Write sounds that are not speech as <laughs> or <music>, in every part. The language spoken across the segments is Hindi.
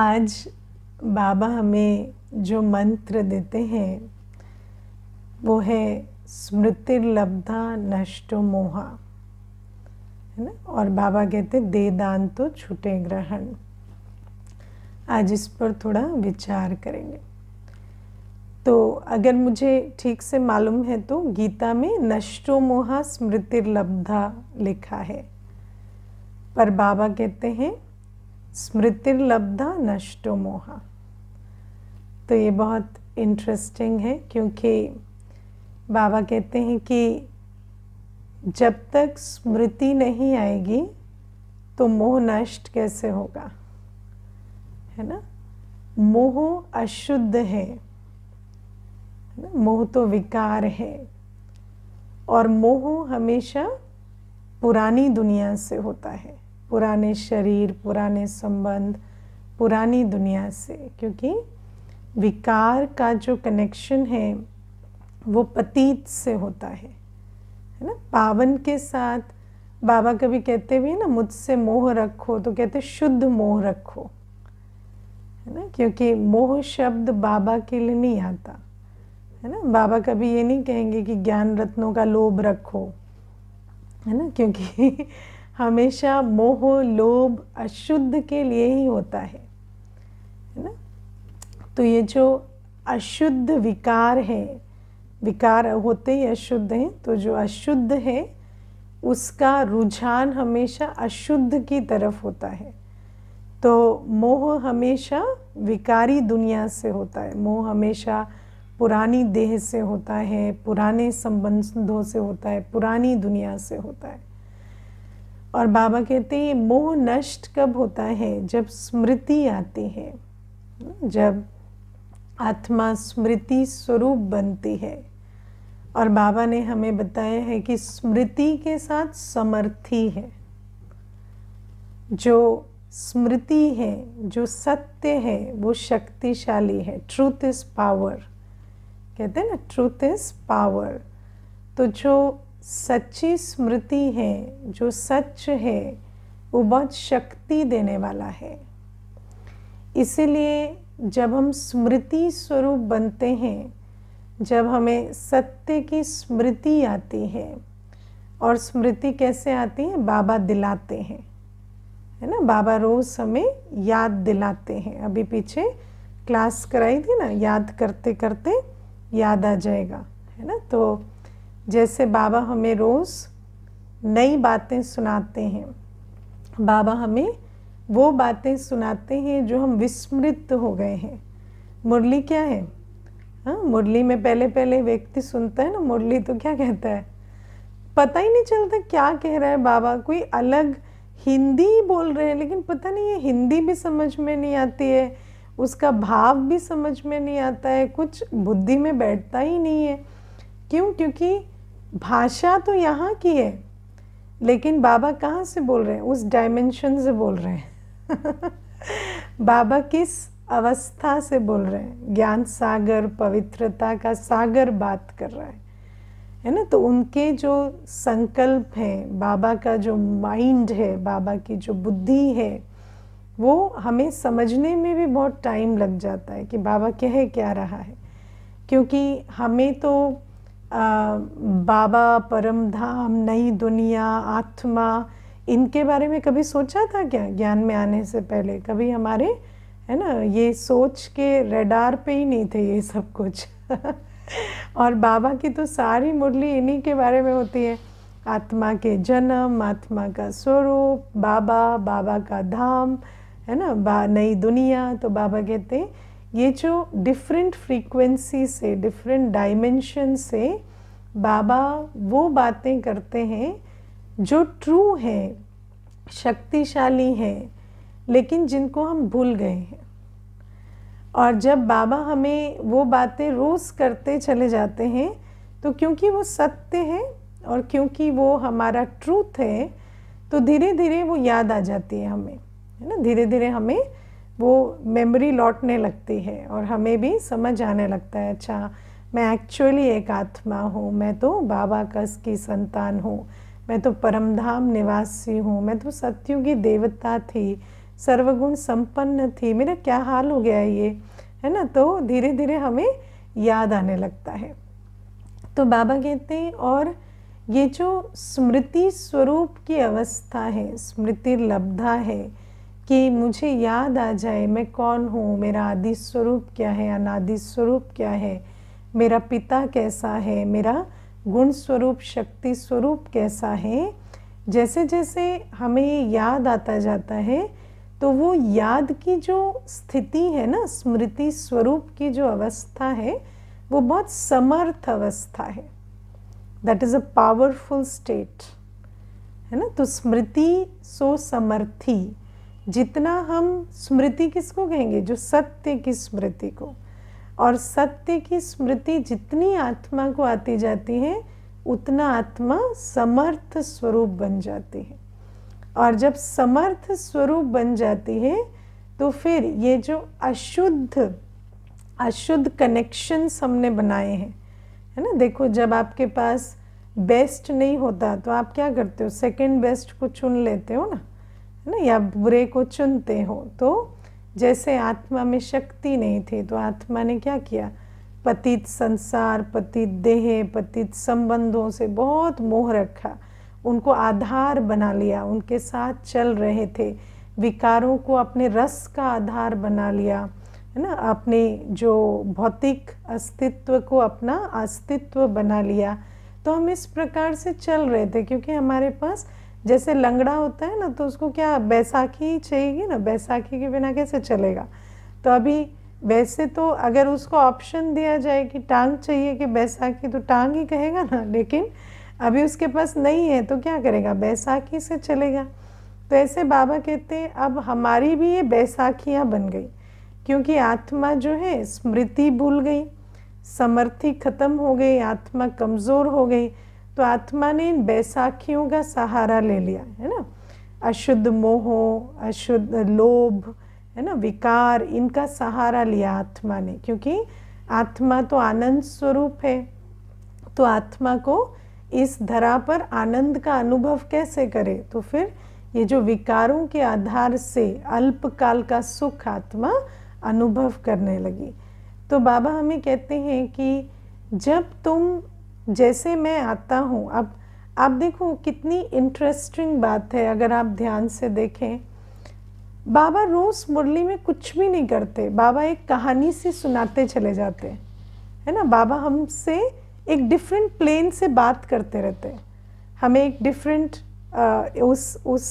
आज बाबा हमें जो मंत्र देते हैं, वो है स्मृतिर्लब्धा नष्टो मोहा। है ना? और बाबा कहते दे दान तो छूटे ग्रहण। आज इस पर थोड़ा विचार करेंगे। तो अगर मुझे ठीक से मालूम है तो गीता में नष्टो मोहा स्मृतिर्लब्धा लिखा है। पर बाबा कहते हैं स्मृतिर्लब्धा नष्टो मोहा। तो ये बहुत इंटरेस्टिंग है, क्योंकि बाबा कहते हैं कि जब तक स्मृति नहीं आएगी तो मोह नष्ट कैसे होगा? है ना? मोह अशुद्ध है ना? मोह तो विकार है, और मोह हमेशा पुरानी दुनिया से होता है। पुराने शरीर, पुराने संबंध, पुरानी दुनिया से, क्योंकि विकार का जो कनेक्शन है, वो पतीत से होता है है ना? पावन के साथ, बाबा कभी कहते भी ना, मुझसे मोह रखो तो कहते शुद्ध मोह रखो है ना? क्योंकि मोह शब्द बाबा के लिए नहीं आता, है ना? बाबा कभी ये नहीं कहेंगे कि ज्ञान रत्नों का लोभ रखो, है ना? क्योंकि हमेशा मोह, लोभ, अशुद्ध के लिए ही होता है है ना? तो ये जो अशुद्ध विकार है, विकार होते ही अशुद्ध हैं तो जो अशुद्ध है, उसका रुझान हमेशा अशुद्ध की तरफ़ होता है। तो मोह हमेशा विकारी दुनिया से होता है। मोह हमेशा पुरानी देह से होता है, पुराने संबंधों से होता है, पुरानी दुनिया से होता है। और बाबा कहते हैं मोह नष्ट कब होता है? जब स्मृति आती है। जब आत्मा स्मृति स्वरूप बनती है। और बाबा ने हमें बताया है कि स्मृति के साथ समर्थी है। जो स्मृति है, जो सत्य है, वो शक्तिशाली है। ट्रूथ इज़ पावर कहते हैं ना ट्रूथ इज़ पावर तो जो सच्ची स्मृति है, जो सच है वो बहुत शक्ति देने वाला है। इसीलिए जब हम स्मृति स्वरूप बनते हैं, जब हमें सत्य की स्मृति आती है, और स्मृति कैसे आती है? बाबा दिलाते हैं, है ना? बाबा रोज़ हमें याद दिलाते हैं। अभी पीछे क्लास कराई थी ना, याद करते करते याद आ जाएगा, है ना? तो जैसे बाबा हमें रोज़ नई बातें सुनाते हैं। बाबा हमें वो बातें सुनाते हैं जो हम विस्मृत हो गए हैं। मुरली क्या है? हाँ मुरली में पहले पहले व्यक्ति सुनता है ना, मुरली तो क्या कहता है? पता ही नहीं चलता क्या कह रहा है बाबा। कोई अलग हिंदी बोल रहे हैं, लेकिन पता नहीं है हिंदी भी समझ में नहीं आती है, उसका भाव भी समझ में नहीं आता है, कुछ बुद्धि में बैठता ही नहीं है। क्यों? क्योंकि भाषा तो यहाँ की है, लेकिन बाबा कहाँ से बोल रहे हैं? उस डायमेंशन से बोल रहे हैं। <laughs> बाबा किस अवस्था से बोल रहे हैं? ज्ञान सागर, पवित्रता का सागर बात कर रहा है। है ना? तो उनके जो संकल्प हैं, बाबा का जो माइंड है, बाबा की जो बुद्धि है, वो हमें समझने में भी बहुत टाइम लग जाता है कि बाबा कह क्या रहा है। क्योंकि हमें तो बाबा परम धाम नई दुनिया, आत्मा, इनके बारे में कभी सोचा था क्या ज्ञान में आने से पहले? कभी हमारे, है ना, ये सोच के रेडार पे ही नहीं थे ये सब कुछ। <laughs> और बाबा की तो सारी मुरली इन्हीं के बारे में होती है। आत्मा के जन्म, आत्मा का स्वरूप, बाबा बाबा का धाम, है ना, बा, नई दुनिया तो बाबा कहते हैं ये जो डिफरेंट फ्रीक्वेंसी से डिफरेंट डायमेंशन से बाबा वो बातें करते हैं जो ट्रू है, शक्तिशाली हैं, लेकिन जिनको हम भूल गए हैं। और जब बाबा हमें वो बातें रोज़ करते चले जाते हैं तो क्योंकि वो सत्य है और क्योंकि वो हमारा ट्रूथ है तो धीरे धीरे वो याद आ जाती है हमें, है ना? धीरे धीरे हमें वो मेमोरी लौटने लगती है और हमें भी समझ आने लगता है अच्छा मैं एक्चुअली एक आत्मा हूँ, मैं तो बाबा कस की संतान हूँ, मैं तो परमधाम निवासी हूँ, मैं तो सत्युगी देवता थी, सर्वगुण संपन्न थी, मेरा क्या हाल हो गया है ये? है ना? तो धीरे धीरे हमें याद आने लगता है। तो बाबा कहते हैं, और ये जो स्मृति स्वरूप की अवस्था है, स्मृति लब्धा है कि मुझे याद आ जाए, मैं कौन हूँ? मेरा आदि स्वरूप क्या है? अनादि स्वरूप क्या है? मेरा पिता कैसा है? मेरा गुण स्वरूप, शक्ति स्वरूप कैसा है? जैसे जैसे हमें याद आता जाता है तो वो याद की जो स्थिति है ना, स्मृति स्वरूप की जो अवस्था है, वो बहुत समर्थ अवस्था है। That is a powerful state है ना? तो स्मृति सो समर्थी। जितना हम स्मृति किसको कहेंगे? जो सत्य की स्मृति को। और सत्य की स्मृति जितनी आत्मा को आती जाती है, उतना आत्मा समर्थ स्वरूप बन जाती है। और जब समर्थ स्वरूप बन जाती है तो फिर ये जो अशुद्ध अशुद्ध कनेक्शंस हमने बनाए हैं, है ना? देखो, जब आपके पास बेस्ट नहीं होता तो आप क्या करते हो? सेकंड बेस्ट को चुन लेते हो ना? है ना? या बुरे को चुनते हो। तो जैसे आत्मा में शक्ति नहीं थी तो आत्मा ने क्या किया? पतित संसार, पतित देह, पतित संबंधों से बहुत मोह रखा। उनको आधार बना लिया, उनके साथ चल रहे थे। विकारों को अपने रस का आधार बना लिया, है ना? अपने जो भौतिक अस्तित्व को अपना अस्तित्व बना लिया। तो हम इस प्रकार से चल रहे थे, क्योंकि हमारे पास जैसे लंगड़ा होता है ना तो उसको क्या बैसाखी चाहिए ना? बैसाखी के बिना कैसे चलेगा? तो अभी वैसे तो अगर उसको ऑप्शन दिया जाए कि टांग चाहिए कि बैसाखी तो टांग ही कहेगा ना, लेकिन अभी उसके पास नहीं है तो क्या करेगा? बैसाखी से चलेगा। तो ऐसे बाबा कहते हैं, अब हमारी भी ये बैसाखियाँ बन गई, क्योंकि आत्मा जो है, स्मृति भूल गई, समर्थी खत्म हो गई, आत्मा कमज़ोर हो गई। तो आत्मा ने इन बैसाखियों का सहारा ले लिया, है ना? अशुद्ध मोह, अशुद्ध लोभ, है ना? विकार, इनका सहारा लिया आत्मा ने क्योंकि आत्मा तो आनंद स्वरूप है। तो आत्मा को इस धरा पर आनंद का अनुभव कैसे करे? तो फिर ये जो विकारों के आधार से अल्पकाल का सुख आत्मा अनुभव करने लगी। तो बाबा हमें कहते हैं कि जब तुम जैसे मैं आता हूँ, अब, आप देखो कितनी इंटरेस्टिंग बात है, अगर आप ध्यान से देखें। बाबा रोज मुरली में कुछ भी नहीं करते, बाबा एक कहानी से सुनाते चले जाते, है ना? बाबा हमसे एक डिफरेंट प्लेन से बात करते रहते। हमें एक डिफरेंट उस उस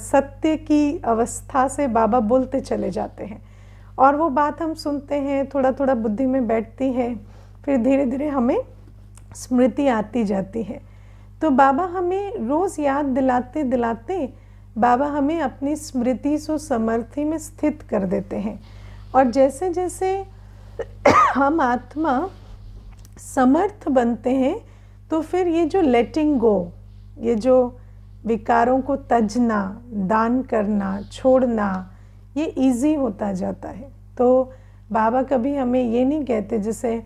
सत्य की अवस्था से बाबा बोलते चले जाते हैं। और वो बात हम सुनते हैं थोड़ा थोड़ा बुद्धि में बैठती है, फिर धीरे धीरे हमें स्मृति आती जाती है। तो बाबा हमें रोज़ याद दिलाते दिलाते बाबा हमें अपनी स्मृति सो समर्थी में स्थित कर देते हैं। और जैसे जैसे हम आत्मा समर्थ बनते हैं तो फिर ये जो लेटिंग गो ये जो विकारों को तजना, दान करना, छोड़ना, ये इजी होता जाता है। तो बाबा कभी हमें ये नहीं कहते जैसे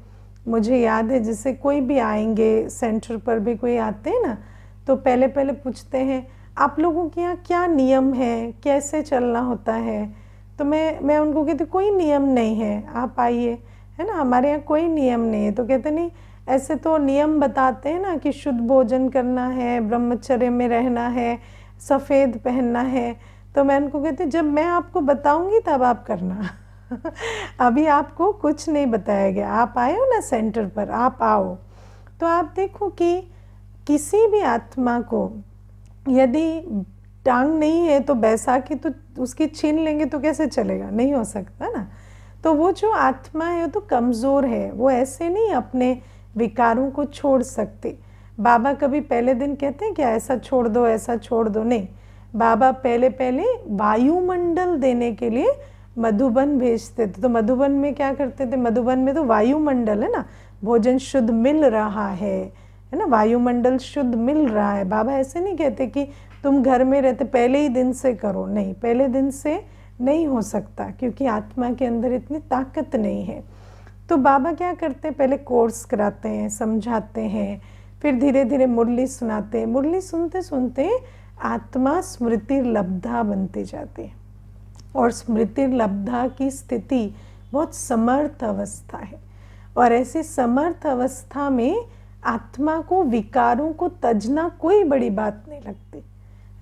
मुझे याद है, जैसे कोई भी आएँगे सेंटर पर भी, कोई आते हैं ना तो पहले पहले पूछते हैं, आप लोगों के यहाँ क्या नियम है? कैसे चलना होता है? तो मैं मैं उनको कहती कोई नियम नहीं है, आप आइए, है ना? हमारे यहाँ कोई नियम नहीं है। तो कहते, नहीं, ऐसे तो नियम बताते हैं ना कि शुद्ध भोजन करना है, ब्रह्मचर्य में रहना है, सफ़ेद पहनना है। तो मैं उनको कहती जब मैं आपको बताऊँगी, तब आप करना। <laughs> अभी आपको कुछ नहीं बताया गया। आप आए हो ना सेंटर पर, आप आओ। तो आप देखो कि किसी भी आत्मा को यदि टांग नहीं है तो बैसाखी तो उसकी छीन लेंगे तो कैसे चलेगा? नहीं हो सकता ना। तो वो जो आत्मा है, वो तो कमज़ोर है। वो ऐसे नहीं अपने विकारों को छोड़ सकते। बाबा कभी पहले दिन कहते हैं क्या ऐसा छोड़ दो, ऐसा छोड़ दो। नहीं, बाबा पहले पहले वायुमंडल देने के लिए मधुबन भेजते थे। तो मधुबन में क्या करते थे? मधुबन में तो वायुमंडल है ना? भोजन शुद्ध मिल रहा है है ना? वायुमंडल शुद्ध मिल रहा है। बाबा ऐसे नहीं कहते कि तुम घर में रहते, पहले ही दिन से करो। नहीं, पहले दिन से नहीं हो सकता, क्योंकि आत्मा के अंदर इतनी ताकत नहीं है। तो बाबा क्या करते हैं? पहले कोर्स कराते हैं, समझाते हैं, फिर धीरे धीरे मुरली सुनाते हैं। मुरली सुनते सुनते आत्मा स्मृति लब्धा बनती जाती है। और स्मृति लब्धा की स्थिति बहुत समर्थ अवस्था है। और ऐसी समर्थ अवस्था में आत्मा को, विकारों को तजना कोई बड़ी बात नहीं लगती।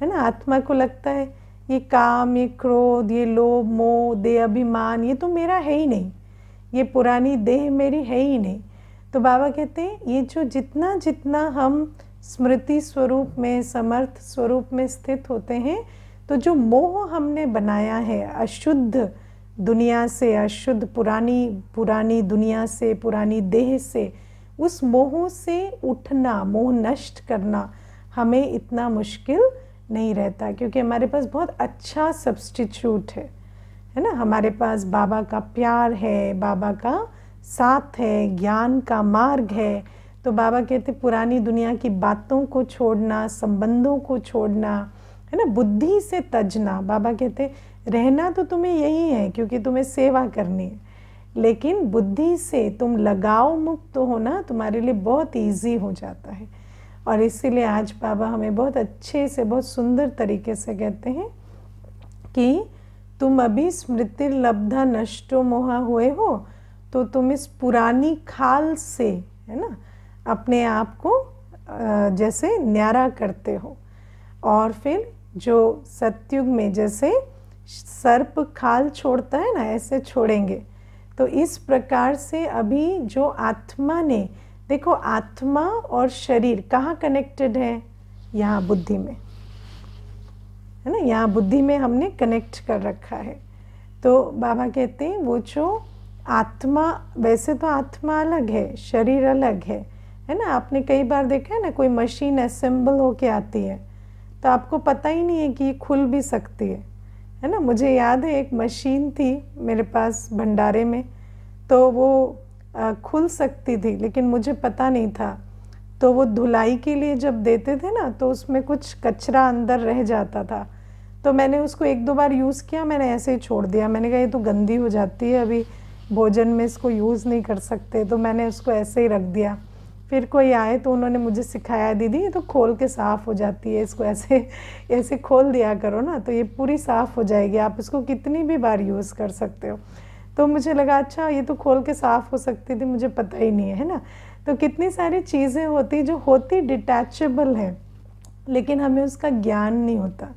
है ना? आत्मा को लगता है, ये काम, ये क्रोध, ये लोभ, मोह दे अभिमान, ये तो मेरा है ही नहीं। ये पुरानी देह मेरी है ही नहीं। तो बाबा कहते हैं, ये जो जितना जितना हम स्मृति स्वरूप में, समर्थ स्वरूप में स्थित होते हैं तो जो मोह हमने बनाया है, अशुद्ध दुनिया से, अशुद्ध पुरानी पुरानी दुनिया से, पुरानी देह से, उस मोह से उठना, मोह नष्ट करना हमें इतना मुश्किल नहीं रहता, क्योंकि हमारे पास बहुत अच्छा सब्सटीट्यूट है। है ना? हमारे पास बाबा का प्यार है, बाबा का साथ है, ज्ञान का मार्ग है। तो बाबा कहते, पुरानी दुनिया की बातों को छोड़ना, संबंधों को छोड़ना है ना? बुद्धि से तजना। बाबा कहते रहना तो तुम्हें यही है क्योंकि तुम्हें सेवा करनी है। लेकिन बुद्धि से तुम लगाव मुक्त तो होना तुम्हारे लिए बहुत इजी हो जाता है। और इसीलिए आज बाबा हमें बहुत अच्छे से, बहुत सुंदर तरीके से कहते हैं कि तुम अभी स्मृति लब्धा नष्टो मोहा हुए हो तो तुम इस पुरानी खाल से, है ना, अपने आप को जैसे न्यारा करते हो। और फिर जो सत्युग में जैसे सर्प खाल छोड़ता है ना, ऐसे छोड़ेंगे। तो इस प्रकार से अभी जो आत्मा ने, देखो आत्मा और शरीर कहाँ कनेक्टेड है? यहाँ बुद्धि में। है ना? यहाँ बुद्धि में हमने कनेक्ट कर रखा है। तो बाबा कहते हैं, वो जो आत्मा, वैसे तो आत्मा अलग है, शरीर अलग है। है ना? आपने कई बार देखा है ना, कोई मशीन असेंबल होके आती है। तो आपको पता ही नहीं है कि ये खुल भी सकती है। है ना? मुझे याद है, एक मशीन थी मेरे पास भंडारे में तो वो खुल सकती थी, लेकिन मुझे पता नहीं था। तो वो धुलाई के लिए जब देते थे ना तो उसमें कुछ कचरा अंदर रह जाता था। तो मैंने उसको एक दो बार यूज़ किया, मैंने ऐसे ही छोड़ दिया। मैंने कहा, ये तो गंदी हो जाती है, अभी भोजन में इसको यूज़ नहीं कर सकते। तो मैंने उसको ऐसे ही रख दिया। फिर कोई आए तो उन्होंने मुझे सिखाया, दीदी, ये तो खोल के साफ़ हो जाती है, इसको ऐसे ऐसे खोल दिया करो ना तो ये पूरी साफ़ हो जाएगी, आप इसको कितनी भी बार यूज़ कर सकते हो। तो मुझे लगा अच्छा ये तो खोल के साफ़ हो सकती थी, मुझे पता ही नहीं है ना? तो कितनी सारी चीज़ें होती जो होती डिटैचेबल है, लेकिन हमें उसका ज्ञान नहीं होता।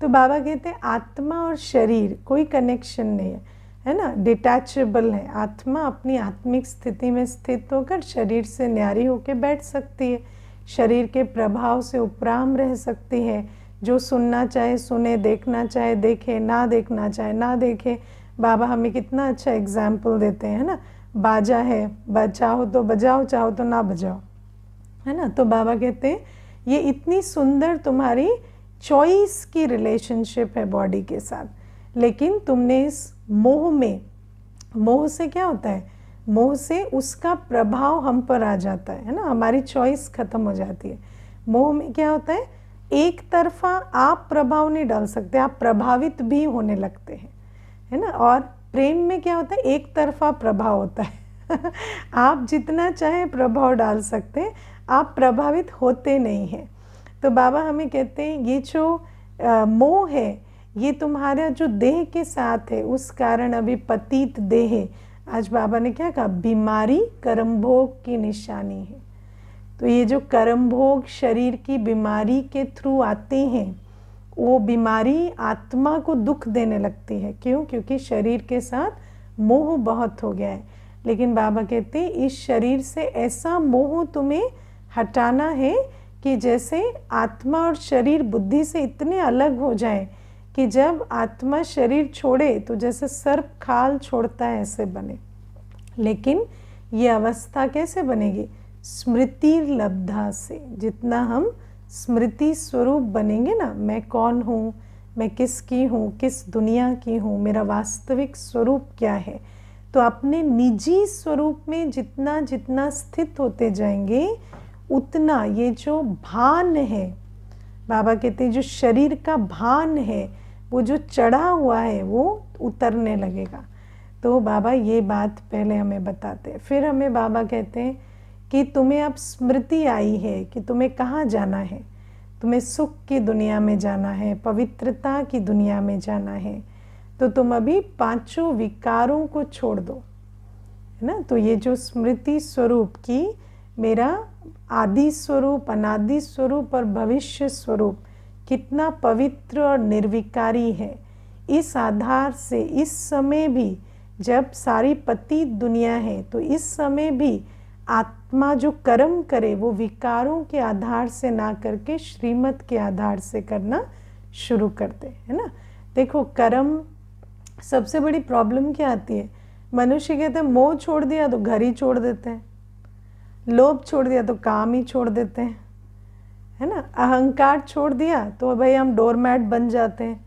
तो बाबा कहते आत्मा और शरीर, कोई कनेक्शन नहीं है। है ना? डिटैचेबल है। आत्मा अपनी आत्मिक स्थिति में स्थित होकर शरीर से न्यारी होकर बैठ सकती है। शरीर के प्रभाव से उपराम रह सकती है। जो सुनना चाहे, सुने, देखना चाहे, देखे, ना देखना चाहे, ना देखे। बाबा हमें कितना अच्छा एग्ज़ाम्पल देते हैं ना? बाजा है बचाओ तो बजाओ, चाहो तो ना बजाओ। है ना? तो बाबा कहते हैं, ये इतनी सुंदर तुम्हारी चॉइस की रिलेशनशिप है बॉडी के साथ। लेकिन तुमने इस मोह में, मोह से क्या होता है? मोह से उसका प्रभाव हम पर आ जाता है ना? हमारी चॉइस खत्म हो जाती है। मोह में क्या होता है? एक तरफा आप प्रभाव नहीं डाल सकते, आप प्रभावित भी होने लगते हैं, है ना? और प्रेम में क्या होता है? एक तरफा प्रभाव होता है। <laughs> आप जितना चाहे प्रभाव डाल सकते हैं, आप प्रभावित होते नहीं हैं। तो बाबा हमें कहते हैं, ये जो मोह है ये तुम्हारा जो देह के साथ है, उस कारण अभी पतित देह है। आज बाबा ने क्या कहा? बीमारी कर्म भोग की निशानी है। तो ये जो कर्म भोग शरीर की बीमारी के थ्रू आते हैं, वो बीमारी आत्मा को दुख देने लगती है। क्यों? क्योंकि शरीर के साथ मोह बहुत हो गया है। लेकिन बाबा कहते हैं, इस शरीर से ऐसा मोह तुम्हें हटाना है कि जैसे आत्मा और शरीर बुद्धि से इतने अलग हो जाए कि जब आत्मा शरीर छोड़े तो जैसे सर्प खाल छोड़ता है, ऐसे बने। लेकिन ये अवस्था कैसे बनेगी? स्मृति लब्धा से। जितना हम स्मृति स्वरूप बनेंगे ना, मैं कौन हूँ, मैं किसकी हूँ, किस दुनिया की हूँ, मेरा वास्तविक स्वरूप क्या है? तो अपने निजी स्वरूप में जितना जितना स्थित होते जाएँगे, उतना ये जो भान है, बाबा कहते हैं, जो शरीर का भान है वो जो चढ़ा हुआ है वो उतरने लगेगा। तो बाबा ये बात पहले हमें बताते हैं। फिर हमें बाबा कहते हैं कि तुम्हें अब स्मृति आई है कि तुम्हें कहाँ जाना है? तुम्हें सुख की दुनिया में जाना है, पवित्रता की दुनिया में जाना है। तो तुम अभी पाँचों विकारों को छोड़ दो, है ना? तो ये जो स्मृति स्वरूप की मेरा आदि स्वरूप, अनादि स्वरूप और भविष्य स्वरूप कितना पवित्र और निर्विकारी है। इस आधार से इस समय भी जब सारी पति दुनिया है तो इस समय भी आत्मा जो कर्म करे, वो विकारों के आधार से ना करके श्रीमत के आधार से करना शुरू करते है ना? देखो, कर्म सबसे बड़ी प्रॉब्लम क्या आती है? मनुष्य कहते हैं, मोह छोड़ दिया तो घर ही छोड़ देते हैं, लोभ छोड़ दिया तो काम ही छोड़ देते हैं। है ना? अहंकार छोड़ दिया तो भाई हम डोरमैट बन जाते हैं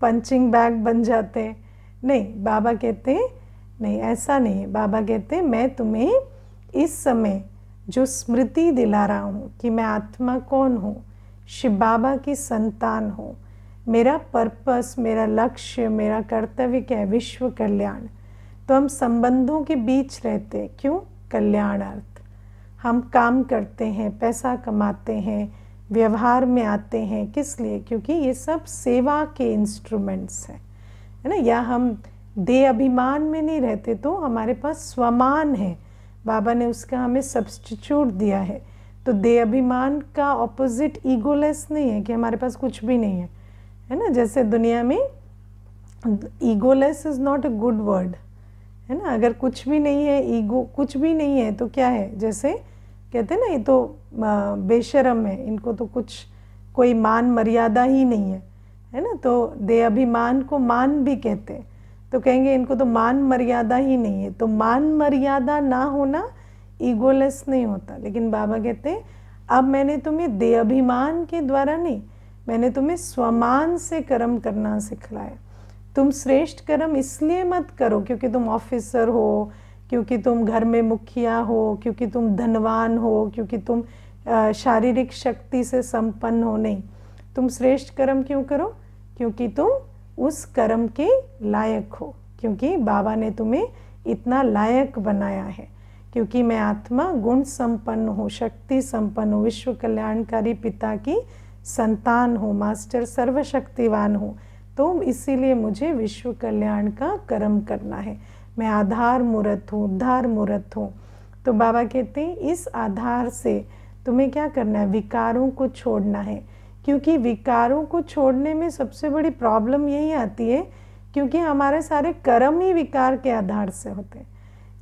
पंचिंग बैग बन जाते हैं। नहीं, बाबा कहते हैं, नहीं, ऐसा नहीं है। बाबा कहते हैं, मैं तुम्हें इस समय जो स्मृति दिला रहा हूँ कि मैं आत्मा कौन हूँ, शिव बाबा की संतान हूँ, मेरा पर्पस मेरा लक्ष्य, मेरा कर्तव्य क्या है? विश्व कल्याण। तो हम संबंधों के बीच रहते हैं। क्यों? कल्याणार्थ। हम काम करते हैं, पैसा कमाते हैं व्यवहार में आते हैं किस लिए? क्योंकि ये सब सेवा के इंस्ट्रूमेंट्स हैं। है ना? या हम दे अभिमान में नहीं रहते तो हमारे पास स्वमान है। बाबा ने उसका हमें सब्सटीट्यूट दिया है। तो दे अभिमान का ऑपोजिट ईगोलेस नहीं है कि हमारे पास कुछ भी नहीं है। है ना? जैसे दुनिया में egoless is not a good word है ना? अगर कुछ भी नहीं है ईगो कुछ भी नहीं है तो क्या है? जैसे कहते हैं ना, ये तो बेशरम है, इनको तो कुछ, कोई मान मर्यादा ही नहीं है है ना? तो दे अभिमान को मान भी कहते हैं। तो कहेंगे, इनको तो मान मर्यादा ही नहीं है। तो मान मर्यादा ना होना ईगोलेस नहीं होता। लेकिन बाबा कहते हैं, अब मैंने तुम्हें दे अभिमान के द्वारा नहीं, मैंने तुम्हें स्वमान से कर्म करना सिखलाया। तुम श्रेष्ठ कर्म इसलिए मत करो, क्योंकि तुम ऑफिसर हो क्योंकि तुम घर में मुखिया हो, क्योंकि तुम धनवान हो, क्योंकि तुम शारीरिक शक्ति से संपन्न हो। नहीं, तुम श्रेष्ठ कर्म क्यों करो? क्योंकि तुम उस कर्म के लायक हो, क्योंकि बाबा ने तुम्हें इतना लायक बनाया है। क्योंकि मैं आत्मा गुण संपन्न हूँ, शक्ति संपन्न हूँ, विश्व कल्याणकारी पिता की संतान हूँ, मास्टर सर्वशक्तिवान हूँ। तो इसीलिए मुझे विश्व कल्याण का कर्म करना है। मैं आधार मूर्त हूँ, उद्धार मूर्त हूँ। तो बाबा कहते हैं, इस आधार से तुम्हें क्या करना है? विकारों को छोड़ना है। क्योंकि विकारों को छोड़ने में सबसे बड़ी प्रॉब्लम यही आती है, क्योंकि हमारे सारे कर्म ही विकार के आधार से होते हैं।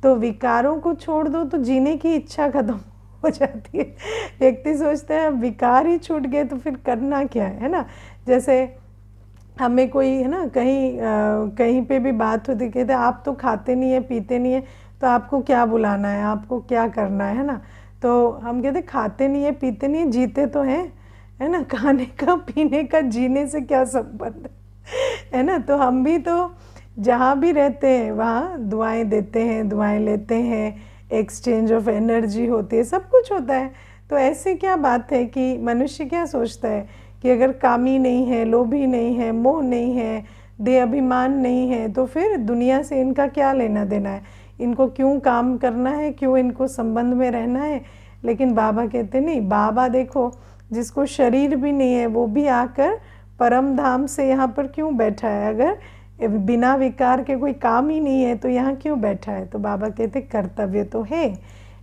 तो विकारों को छोड़ दो तो जीने की इच्छा खत्म <laughs> हो जाती है। व्यक्ति सोचते हैं विकार ही छूट गए तो फिर करना क्या है ना? जैसे हमें कोई है ना कहीं आ, कहीं पे भी बात होती कहते आप तो खाते नहीं है पीते नहीं है तो आपको क्या बुलाना है आपको क्या करना है ना? तो हम कहते खाते नहीं है पीते नहीं है जीते तो हैं है ना? <laughs> खाने का पीने का जीने से क्या संबंध है? ना? तो हम भी तो जहाँ भी रहते हैं वहाँ दुआएँ देते हैं दुआएँ लेते हैं एक्सचेंज ऑफ़ एनर्जी होती है सब कुछ होता है। तो ऐसे क्या बात है कि मनुष्य क्या सोचता है? कि अगर कामी नहीं है, लोभी नहीं है, मोह नहीं है दे अभिमान नहीं है तो फिर दुनिया से इनका क्या लेना देना है? इनको क्यों काम करना है? क्यों इनको संबंध में रहना है? लेकिन बाबा कहते, नहीं, बाबा देखो, जिसको शरीर भी नहीं है, वो भी आकर परम धाम से यहाँ पर क्यों बैठा है? अगर बिना विकार के कोई काम ही नहीं है तो यहाँ क्यों बैठा है? तो बाबा कहते, कर्तव्य तो है,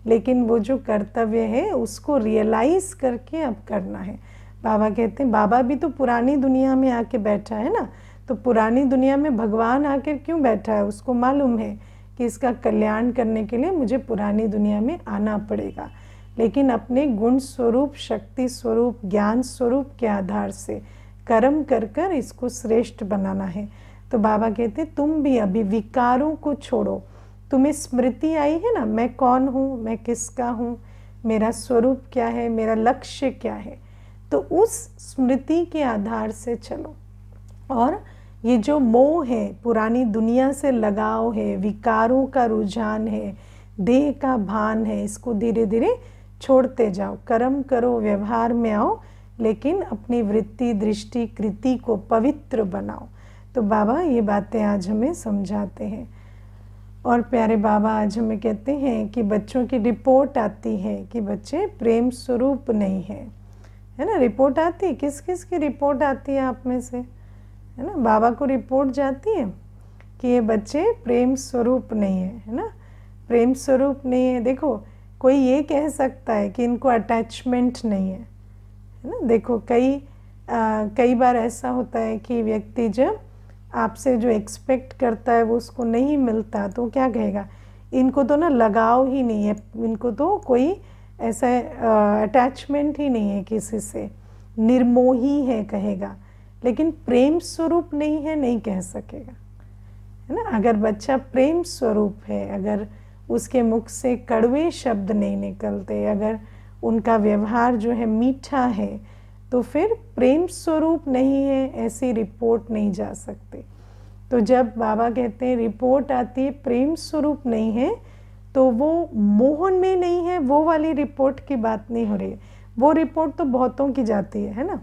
लेकिन वो जो कर्तव्य है, उसको रियलाइज़ करके अब करना है। बाबा कहते हैं, बाबा भी तो पुरानी दुनिया में आके बैठा है ना? तो पुरानी दुनिया में भगवान आकर क्यों बैठा है? उसको मालूम है कि इसका कल्याण करने के लिए मुझे पुरानी दुनिया में आना पड़ेगा। लेकिन अपने गुण स्वरूप, शक्ति स्वरूप, ज्ञान स्वरूप के आधार से कर्म कर कर इसको श्रेष्ठ बनाना है। तो बाबा कहते तुम भी अभी विकारों को छोड़ो। तुम्हें स्मृति आई है ना? मैं कौन हूँ? मैं किसका हूँ? मेरा स्वरूप क्या है? मेरा लक्ष्य क्या है? तो उस स्मृति के आधार से चलो। और ये जो मोह है, पुरानी दुनिया से लगाव है, विकारों का रुझान है, देह का भान है, इसको धीरे धीरे छोड़ते जाओ। कर्म करो, व्यवहार में आओ, लेकिन अपनी वृत्ति, दृष्टि, कृति को पवित्र बनाओ। तो बाबा, ये बातें आज हमें समझाते हैं। और प्यारे बाबा, आज हमें कहते हैं कि बच्चों की रिपोर्ट आती है कि बच्चे प्रेम स्वरूप नहीं है। है ना रिपोर्ट आती है? किस किस की रिपोर्ट आती है आप में से? है ना बाबा को रिपोर्ट जाती है कि ये बच्चे प्रेम स्वरूप नहीं है है ना? प्रेम स्वरूप नहीं है। देखो कोई ये कह सकता है कि इनको अटैचमेंट नहीं है है ना? देखो कई आ, कई बार ऐसा होता है कि व्यक्ति जब आपसे जो एक्सपेक्ट करता है वो उसको नहीं मिलता तो क्या कहेगा? इनको तो ना लगाव ही नहीं है इनको तो कोई ऐसा अटैचमेंट ही नहीं है किसी से। निर्मोही है कहेगा, लेकिन प्रेम स्वरूप नहीं है, नहीं कह सकेगा। है ना? अगर बच्चा प्रेम स्वरूप है, अगर उसके मुख से कड़वे शब्द नहीं निकलते, अगर उनका व्यवहार जो है मीठा है तो फिर प्रेम स्वरूप नहीं है, ऐसी रिपोर्ट नहीं जा सकती। तो जब बाबा कहते हैं, रिपोर्ट आती है, प्रेम स्वरूप नहीं है तो वो मोहन में नहीं है, वो वाली रिपोर्ट की बात नहीं हो रही वो रिपोर्ट तो बहुतों की जाती है है ना?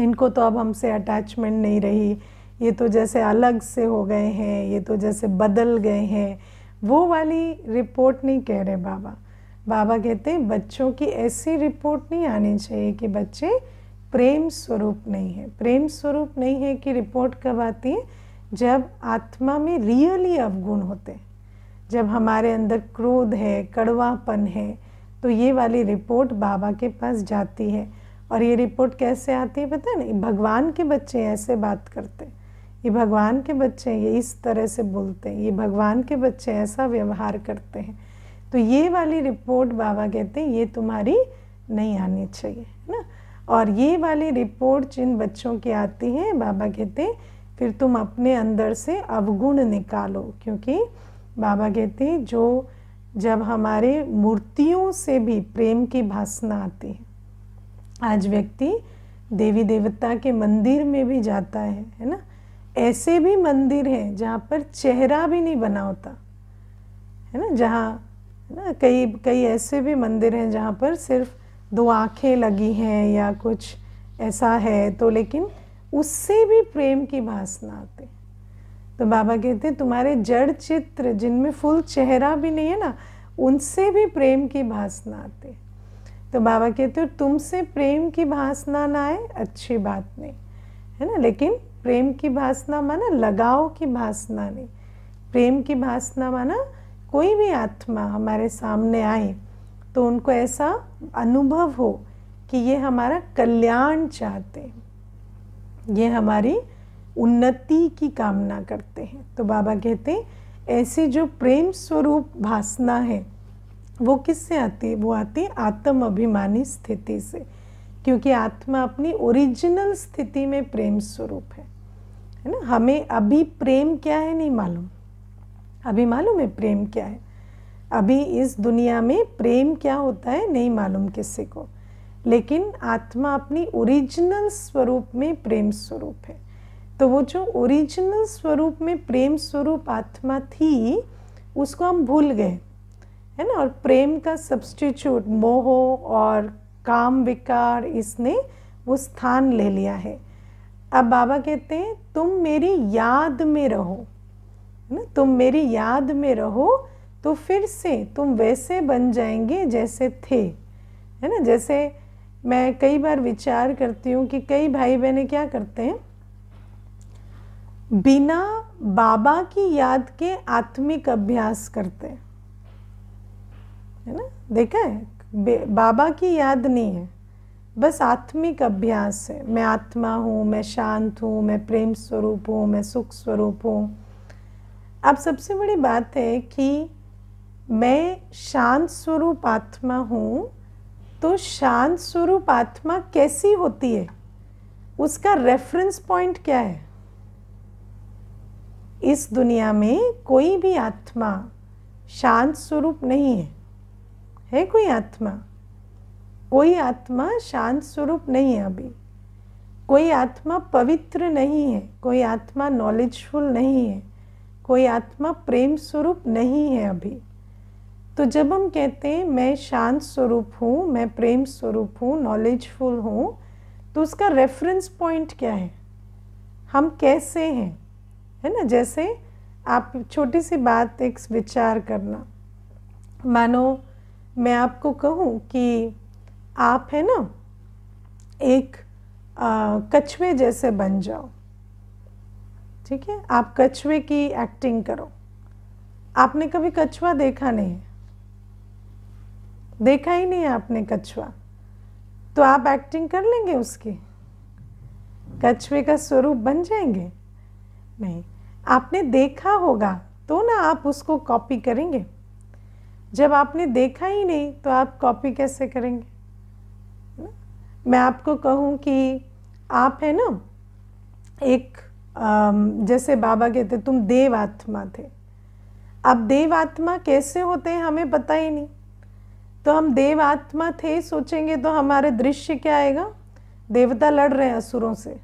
इनको तो अब हमसे अटैचमेंट नहीं रही, ये तो जैसे अलग से हो गए हैं, ये तो जैसे बदल गए हैं। वो वाली रिपोर्ट नहीं कह रहे बाबा। बाबा कहते हैं, बच्चों की ऐसी रिपोर्ट नहीं आनी चाहिए कि बच्चे प्रेम स्वरूप नहीं है। प्रेम स्वरूप नहीं है कि रिपोर्ट कब आती है? जब आत्मा में रियली अवगुण होते हैं। जब हमारे अंदर क्रोध है, कड़वापन है तो ये वाली रिपोर्ट बाबा के पास जाती है। और ये रिपोर्ट कैसे आती है पता है ना भगवान के बच्चे ऐसे बात करते हैं। ये भगवान के बच्चे ये इस तरह से बोलते हैं। ये भगवान के बच्चे ऐसा व्यवहार करते हैं। तो ये वाली रिपोर्ट बाबा कहते हैं, ये तुम्हारी नहीं आनी चाहिए, है ना? और ये वाली रिपोर्ट जिन बच्चों की आती है, बाबा कहते हैं, फिर तुम अपने अंदर से अवगुण निकालो, क्योंकि बाबा कहते हैं, जो जब हमारे मूर्तियों से भी प्रेम की भासना आती है। आज व्यक्ति देवी देवता के मंदिर में भी जाता है है ना? ऐसे भी मंदिर हैं जहाँ पर चेहरा भी नहीं बना होता, है ना? जहाँ, है ना? कई कई ऐसे भी मंदिर हैं जहाँ पर सिर्फ़ दो आँखें लगी हैं या कुछ ऐसा है तो लेकिन उससे भी प्रेम की भासना आती तो बाबा कहते हैं, तुम्हारे जड़ चित्र, जिनमें फुल चेहरा भी नहीं है ना, उनसे भी प्रेम की भासना आती तो बाबा कहते हो, तुमसे प्रेम की भासना ना आए, अच्छी बात नहीं। है ना? लेकिन प्रेम की भासना माना लगाव की भासना नहीं। प्रेम की भासना माना कोई भी आत्मा हमारे सामने आए तो उनको ऐसा अनुभव हो कि ये हमारा कल्याण चाहते हैं। ये हमारी उन्नति की कामना करते हैं। तो बाबा कहते हैं, ऐसे जो प्रेम स्वरूप भासना है, वो किससे आती है वो आती है आत्म अभिमानी स्थिति से। क्योंकि आत्मा अपनी ओरिजिनल स्थिति में प्रेम स्वरूप है। है ना? हमें अभी प्रेम क्या है नहीं मालूम। अभी मालूम है प्रेम क्या है। अभी इस दुनिया में प्रेम क्या होता है नहीं मालूम किसी को। लेकिन आत्मा अपनी ओरिजिनल स्वरूप में प्रेम स्वरूप है। तो वो जो ओरिजिनल स्वरूप में प्रेम स्वरूप आत्मा थी, उसको हम भूल गए, है ना? और प्रेम का सब्सटीट्यूट मोह और काम विकार, इसने वो स्थान ले लिया है। अब बाबा कहते हैं, तुम मेरी याद में रहो। है ना? तुम मेरी याद में रहो तो फिर से तुम वैसे बन जाएँगे जैसे थे। है ना? जैसे मैं कई बार विचार करती हूँ कि कई भाई बहनें क्या करते हैं बिना बाबा की याद के आत्मिक अभ्यास करते है। ना? देखा है? बाबा की याद नहीं है। बस आत्मिक अभ्यास है। मैं आत्मा हूँ, मैं शांत हूँ, मैं प्रेम स्वरूप हूँ, मैं सुख स्वरूप हूँ। अब सबसे बड़ी बात है कि मैं शांत स्वरूप आत्मा हूँ तो शांत स्वरूप आत्मा कैसी होती है? उसका रेफरेंस पॉइंट क्या है? इस दुनिया में कोई भी आत्मा शांत स्वरूप नहीं है। है कोई आत्मा? कोई आत्मा शांत स्वरूप नहीं है अभी। कोई आत्मा पवित्र नहीं है। कोई आत्मा नॉलेजफुल नहीं है। कोई आत्मा प्रेम स्वरूप नहीं है अभी। तो जब हम कहते हैं, मैं शांत स्वरूप हूँ, मैं प्रेम स्वरूप हूँ नॉलेजफुल हूँ तो उसका रेफरेंस पॉइंट क्या है? हम कैसे हैं? है ना? जैसे आप छोटी सी बात एक विचार करना। मानो मैं आपको कहूँ कि आप है ना, एक कछुए जैसे बन जाओ। ठीक है? आप कछुए की एक्टिंग करो। आपने कभी कछुआ देखा नहीं देखा ही नहीं है आपने कछुआ। तो आप एक्टिंग कर लेंगे उसकी। कछुए का स्वरूप बन जाएँगे। नहीं, आपने देखा होगा तो ना आप उसको कॉपी करेंगे। जब आपने देखा ही नहीं तो आप कॉपी कैसे करेंगे? मैं आपको कहूँ कि आप है ना, एक जैसे बाबा कहते, तुम देव आत्मा थे। अब देव आत्मा कैसे होते हैं हमें पता ही नहीं। तो हम देव आत्मा थे, सोचेंगे तो हमारे दृश्य क्या आएगा? देवता लड़ रहे हैं असुरों से।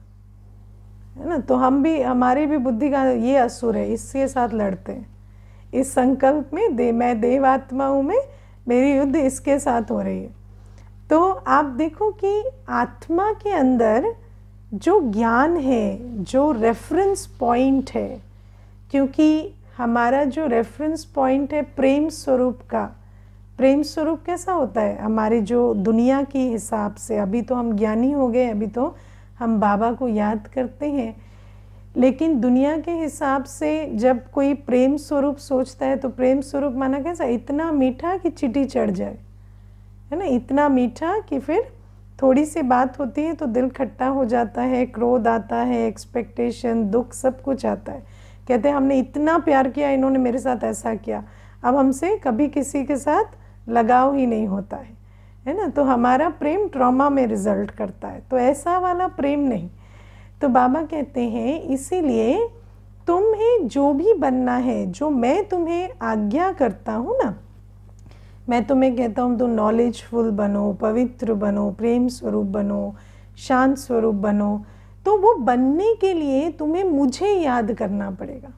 है ना? तो हम भी, हमारी भी बुद्धि का ये असुर है, इसके साथ लड़ते हैं। इस संकल्प में दे, मैं देव आत्मा हूँ, मैं, मेरी युद्ध इसके साथ हो रही है। तो आप देखो कि आत्मा के अंदर जो ज्ञान है, जो रेफरेंस पॉइंट है, क्योंकि हमारा जो रेफरेंस पॉइंट है प्रेम स्वरूप का, प्रेम स्वरूप कैसा होता है? हमारे जो दुनिया के हिसाब से, अभी तो हम ज्ञानी हो गए, अभी तो हम बाबा को याद करते हैं। लेकिन दुनिया के हिसाब से जब कोई प्रेम स्वरूप सोचता है तो प्रेम स्वरूप माना कैसा? इतना मीठा कि चिटी चढ़ जाए। है ना? इतना मीठा कि फिर थोड़ी सी बात होती है तो दिल खट्टा हो जाता है, क्रोध आता है एक्सपेक्टेशन दुख सब कुछ आता है। कहते हैं, हमने इतना प्यार किया, इन्होंने मेरे साथ ऐसा किया। अब हमसे कभी किसी के साथ लगाव ही नहीं होता है। है ना? तो हमारा प्रेम ट्रॉमा में रिज़ल्ट करता है। तो ऐसा वाला प्रेम नहीं। तो बाबा कहते हैं, इसीलिए तुम्हें जो भी बनना है, जो मैं तुम्हें आज्ञा करता हूँ ना, मैं तुम्हें कहता हूँ, तुम नॉलेजफुल बनो, पवित्र बनो, प्रेम स्वरूप बनो, शांत स्वरूप बनो तो वो बनने के लिए तुम्हें मुझे याद करना पड़ेगा।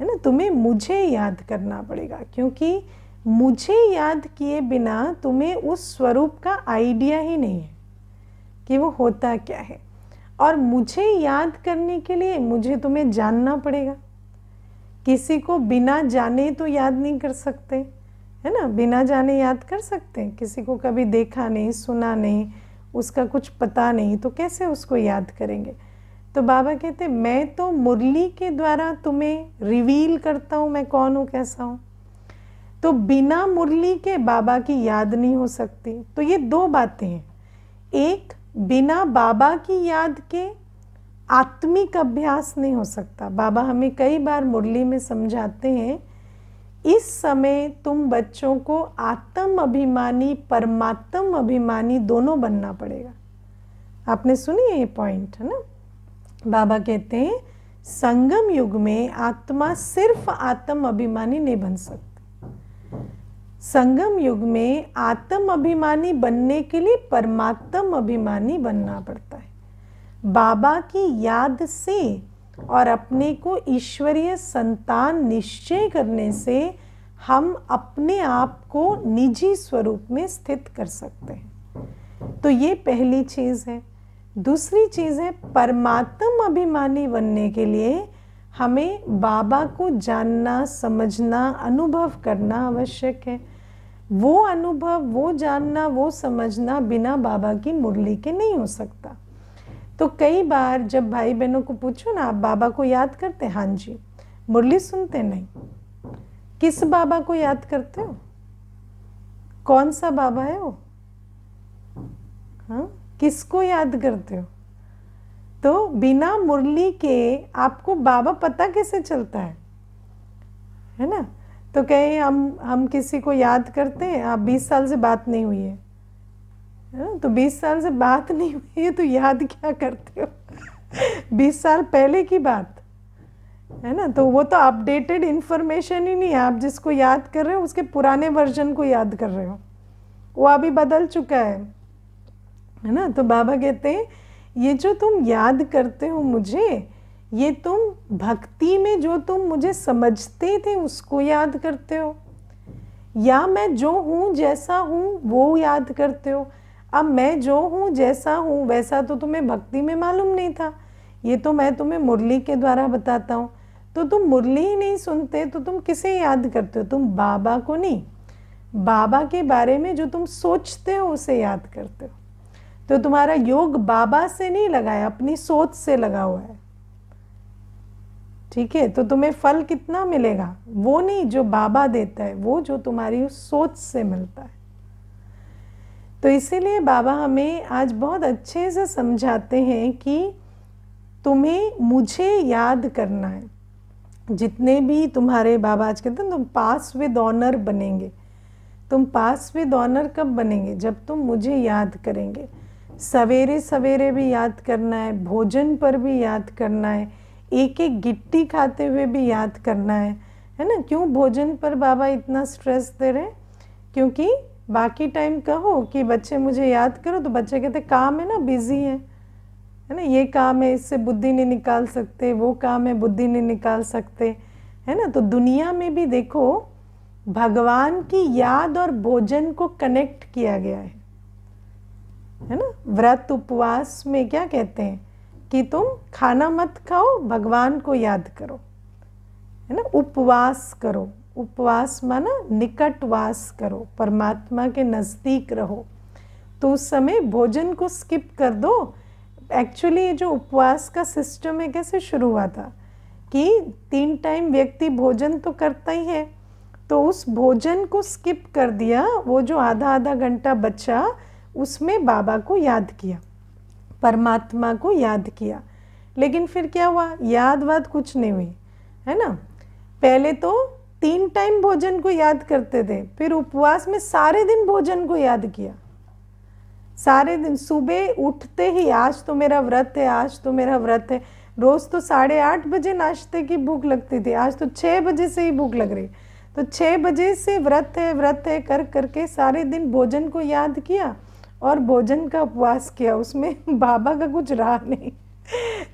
है ना? तुम्हें मुझे याद करना पड़ेगा, क्योंकि मुझे याद किए बिना तुम्हें उस स्वरूप का आइडिया ही नहीं है कि वो होता क्या है। और मुझे याद करने के लिए मुझे तुम्हें जानना पड़ेगा। किसी को बिना जाने तो याद नहीं कर सकते, है ना? बिना जाने याद कर सकते हैं। किसी को कभी देखा नहीं, सुना नहीं, उसका कुछ पता नहीं तो कैसे उसको याद करेंगे? तो बाबा कहते, मैं तो मुरली के द्वारा तुम्हें रिवील करता हूँ, मैं कौन हूँ, कैसा हूँ? तो बिना मुरली के बाबा की याद नहीं हो सकती। तो ये दो बातें हैं। एक, बिना बाबा की याद के आत्मिक अभ्यास नहीं हो सकता। बाबा हमें कई बार मुरली में समझाते हैं, इस समय तुम बच्चों को आत्म अभिमानी, परमात्म अभिमानी दोनों बनना पड़ेगा। आपने सुनी है ये पॉइंट है ना? बाबा कहते हैं, संगम युग में आत्मा सिर्फ़ आत्म अभिमानी नहीं बन सकती। संगम युग में आत्म अभिमानी बनने के लिए परमात्म अभिमानी बनना पड़ता है। बाबा की याद से और अपने को ईश्वरीय संतान निश्चय करने से हम अपने आप को निजी स्वरूप में स्थित कर सकते हैं। तो ये पहली चीज़ है। दूसरी चीज़ है, परमात्म अभिमानी बनने के लिए हमें बाबा को जानना, समझना, अनुभव करना आवश्यक है। वो अनुभव, वो जानना, वो समझना बिना बाबा की मुरली के नहीं हो सकता। तो कई बार जब भाई बहनों को पूछो ना, आप बाबा को याद करते हाँ? जी। मुरली सुनते नहीं। किस बाबा को याद करते हो? कौन सा बाबा है वो? हाँ? किसको याद करते हो? तो बिना मुरली के आपको बाबा पता कैसे चलता है? है ना? तो कहे, हम हम किसी को याद करते हैं, आप बीस साल से बात नहीं हुई है। ना तो बीस साल से बात नहीं हुई है तो याद क्या करते हो? <laughs> बीस साल पहले की बात, है ना? तो वो तो अपडेटेड इन्फॉर्मेशन ही नहीं है। आप जिसको याद कर रहे हो, उसके पुराने वर्जन को याद कर रहे हो। वो अभी बदल चुका है है ना? तो बाबा कहते हैं, ये जो तुम याद करते हो मुझे ये तुम भक्ति में जो तुम मुझे समझते थे, उसको याद करते हो? या मैं जो हूँ जैसा हूँ, वो याद करते हो? अब मैं जो हूँ जैसा हूँ, वैसा तो तुम्हें भक्ति में मालूम नहीं था। ये तो मैं तुम्हें मुरली के द्वारा बताता हूँ। तो तुम मुरली ही नहीं सुनते तो तुम किसे याद करते हो? तुम बाबा को नहीं। बाबा के बारे में जो तुम सोचते हो, उसे याद करते हो। तो तुम्हारा योग बाबा से नहीं लगा है, अपनी सोच से लगा हुआ है। ठीक है? तो तुम्हें फल कितना मिलेगा? वो नहीं जो बाबा देता है, वो जो तुम्हारी उस सोच से मिलता है। तो इसीलिए बाबा हमें आज बहुत अच्छे से समझाते हैं कि तुम्हें मुझे याद करना है। जितने भी तुम्हारे बाबा आज कहते हैं, तुम पास विद ऑनर बनेंगे। तुम पास विद ऑनर कब बनेंगे? जब तुम मुझे याद करेंगे। सवेरे सवेरे भी याद करना है, भोजन पर भी याद करना है एक एक गिट्टी खाते हुए भी याद करना है है ना? क्यों भोजन पर बाबा इतना स्ट्रेस दे रहे हैं? क्योंकि बाकी टाइम कहो कि बच्चे मुझे याद करो तो बच्चे कहते, काम है ना बिज़ी है। है ना? ये काम है, इससे बुद्धि नहीं निकाल सकते, वो काम है, बुद्धि नहीं निकाल सकते। है ना? तो दुनिया में भी देखो, भगवान की याद और भोजन को कनेक्ट किया गया है। है ना? व्रत उपवास में क्या कहते हैं? कि तुम खाना मत खाओ, भगवान को याद करो। है ना? उपवास करो। उपवास माना निकटवास करो। परमात्मा के नज़दीक रहो। तो उस समय भोजन को स्किप कर दो। एक्चुअली ये जो उपवास का सिस्टम है, कैसे शुरू हुआ था? कि तीन टाइम व्यक्ति भोजन तो करता ही है। तो उस भोजन को स्किप कर दिया, वो जो आधा आधा घंटा बचा, उसमें बाबा को याद किया। परमात्मा को याद किया। लेकिन फिर क्या हुआ? याद वाद कुछ नहीं हुई, है ना? पहले तो तीन टाइम भोजन को याद करते थे, फिर उपवास में सारे दिन भोजन को याद किया। सारे दिन, सुबह उठते ही, आज तो मेरा व्रत है, आज तो मेरा व्रत है। रोज़ तो साढ़े आठ बजे नाश्ते की भूख लगती थी, आज तो छः बजे से ही भूख लग रही। तो छः बजे से व्रत है व्रत है, कर करके सारे दिन भोजन को याद किया। और भोजन का उपवास किया, उसमें <laughs> बाबा का कुछ रहा नहीं।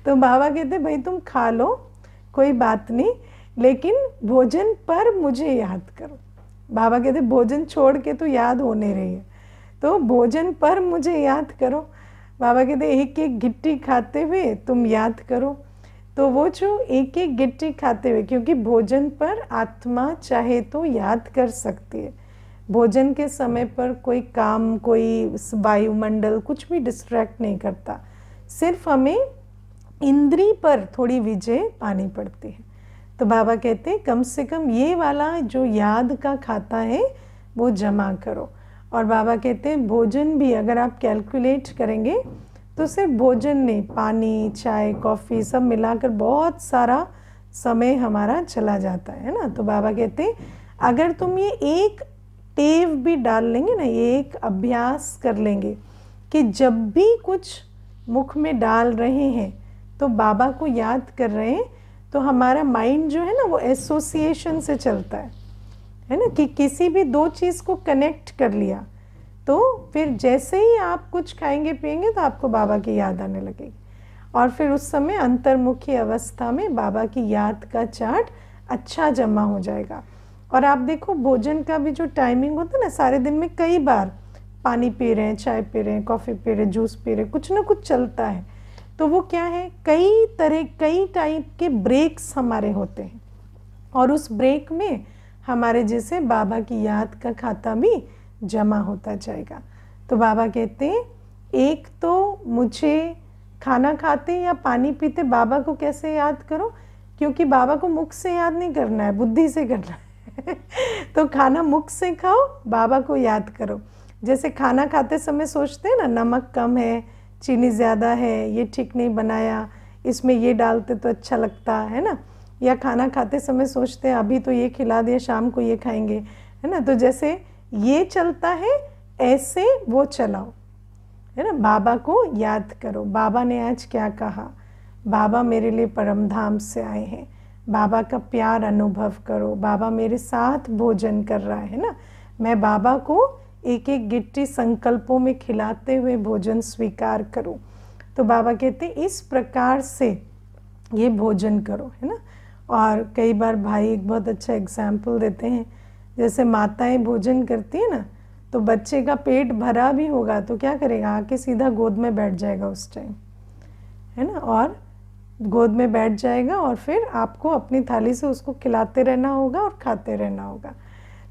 तो बाबा कहते भाई तुम खा लो, कोई बात नहीं, लेकिन भोजन पर मुझे याद करो। बाबा कहते भोजन छोड़ के तो याद होने रही है। तो भोजन पर मुझे याद करो। बाबा कहते एक एक गिट्टी खाते हुए तुम याद करो। तो वो जो एक एक गिट्टी खाते हुए, क्योंकि भोजन पर आत्मा चाहे तो याद कर सकती है। भोजन के समय पर कोई काम, कोई वायुमंडल कुछ भी डिस्ट्रैक्ट नहीं करता। सिर्फ़ हमें इंद्री पर थोड़ी विजय पानी पड़ती है। तो बाबा कहते हैं, कम से कम ये वाला जो याद का खाता है, वो जमा करो। और बाबा कहते हैं, भोजन भी अगर आप कैलकुलेट करेंगे तो सिर्फ़ भोजन नहीं, पानी, चाय कॉफ़ी सब मिलाकर बहुत सारा समय हमारा चला जाता है ना? तो बाबा कहते हैं, अगर तुम ये एक टेव भी डाल लेंगे ना, ये एक अभ्यास कर लेंगे कि जब भी कुछ मुख में डाल रहे हैं तो बाबा को याद कर रहे हैं तो हमारा माइंड जो है ना, वो एसोसिएशन से चलता है। है ना? कि किसी भी दो चीज़ को कनेक्ट कर लिया तो फिर जैसे ही आप कुछ खाएँगे पिएँगे तो आपको बाबा की याद आने लगेगी। और फिर उस समय अंतर्मुखी अवस्था में बाबा की याद का चार्ट अच्छा जमा हो जाएगा। और आप देखो, भोजन का भी जो टाइमिंग होता है ना, सारे दिन में कई बार पानी पी रहे हैं, चाय पी रहे हैं कॉफ़ी पी रहे हैं जूस पी रहे हैं, कुछ ना कुछ चलता है। तो वो क्या है, कई तरह, कई टाइप के ब्रेक्स हमारे होते हैं। और उस ब्रेक में हमारे जैसे बाबा की याद का खाता भी जमा होता जाएगा। तो बाबा कहते हैं, एक तो मुझे खाना खाते या पानी पीते बाबा को कैसे याद करो? क्योंकि बाबा को मुख से याद नहीं करना है, बुद्धि से करना है। <laughs> तो खाना मुख से खाओ, बाबा को याद करो। जैसे खाना खाते समय सोचते हैं ना, नमक कम है, चीनी ज़्यादा है, ये ठीक नहीं बनाया, इसमें ये डालते तो अच्छा लगता, है ना? या खाना खाते समय सोचते हैं, अभी तो ये खिला दिया, शाम को ये खाएँगे, है ना? तो जैसे ये चलता है, ऐसे वो चलाओ, है ना? बाबा को याद करो, बाबा ने आज क्या कहा? बाबा मेरे लिए परम धाम से आए हैं। बाबा का प्यार अनुभव करो, बाबा मेरे साथ भोजन कर रहा है ना? मैं बाबा को एक एक गिट्टी संकल्पों में खिलाते हुए भोजन स्वीकार करो। तो बाबा कहते हैं, इस प्रकार से ये भोजन करो, है ना? और कई बार भाई एक बहुत अच्छा एग्ज़ाम्पल देते हैं। जैसे माताएँ भोजन करती हैं ना तो बच्चे का पेट भरा भी होगा तो क्या करेगा? आके सीधा गोद में बैठ जाएगा उस टाइम है ना? और गोद में बैठ जाएगा और फिर आपको अपनी थाली से उसको खिलाते रहना होगा और खाते रहना होगा।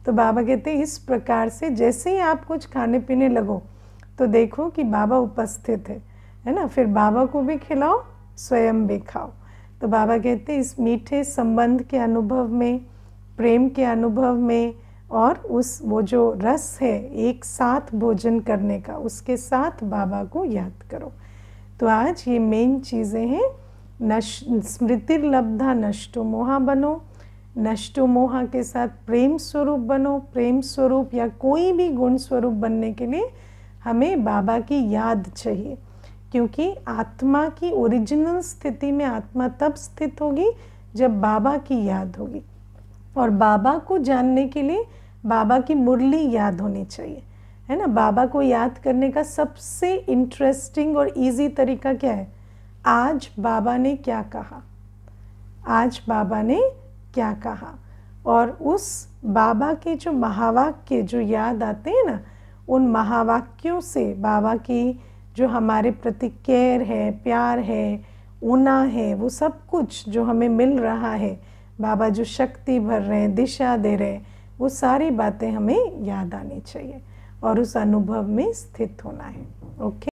तो बाबा कहते हैं, इस प्रकार से जैसे ही आप कुछ खाने पीने लगो तो देखो कि बाबा उपस्थित है है ना? फिर बाबा को भी खिलाओ, स्वयं भी खाओ। तो बाबा कहते हैं, इस मीठे संबंध के अनुभव में, प्रेम के अनुभव में और उस वो जो रस है, एक साथ भोजन करने का, उसके साथ बाबा को याद करो। तो आज ये मेन चीज़ें हैं। नश स्मृतिर्लब्धा नष्टो मोहा बनो। नष्टो मोहा के साथ प्रेम स्वरूप बनो। प्रेम स्वरूप या कोई भी गुण स्वरूप बनने के लिए हमें बाबा की याद चाहिए, क्योंकि आत्मा की ओरिजिनल स्थिति में आत्मा तब स्थित होगी जब बाबा की याद होगी। और बाबा को जानने के लिए बाबा की मुरली याद होनी चाहिए, है ना? बाबा को याद करने का सबसे इंटरेस्टिंग और इजी तरीका क्या है? आज बाबा ने क्या कहा? आज बाबा ने क्या कहा? और उस बाबा के जो महावाक्य जो याद आते हैं ना, उन महावाक्यों से बाबा की जो हमारे प्रति केयर है, प्यार है, ऊना है, वो सब कुछ जो हमें मिल रहा है, बाबा जो शक्ति भर रहे हैं, दिशा दे रहे हैं, वो सारी बातें हमें याद आनी चाहिए और उस अनुभव में स्थित होना है। ओके